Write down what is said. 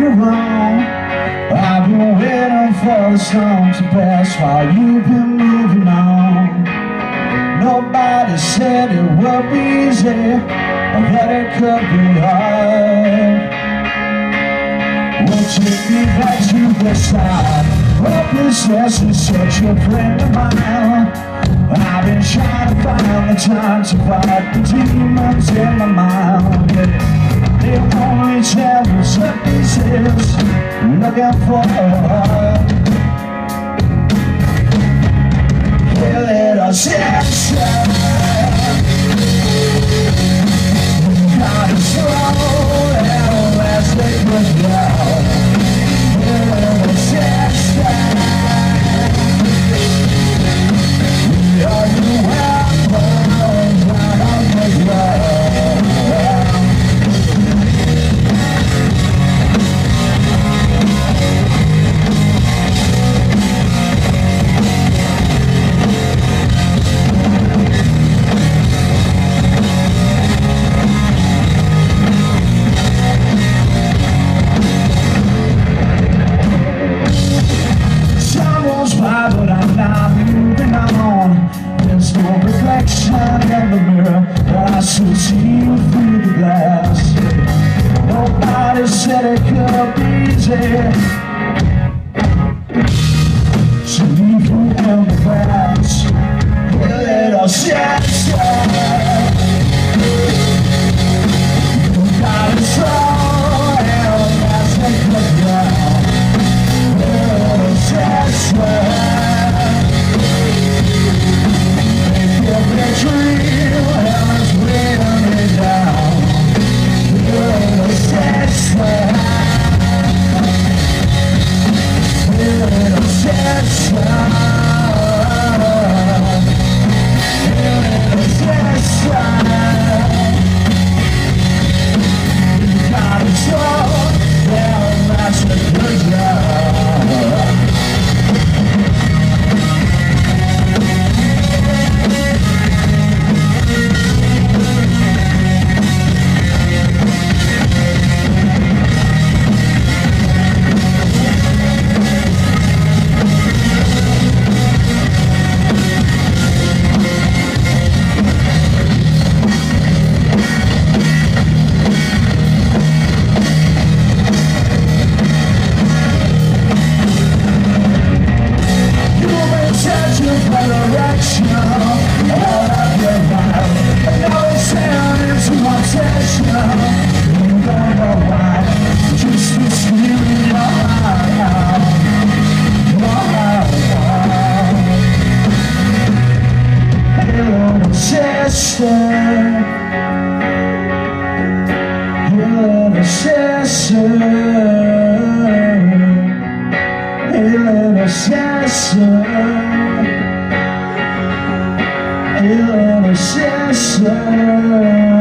you're wrong. I've been waiting for the storm to pass While you've been moving on. Nobody said it would be easy Or that it could be hard. Won't take me back to the start Hopelessness is such a friend of mine. I've been trying to find the time to fight the demons in my mind The only that this is looking for easy So can sister Your little sister Your little sister Your little sister Your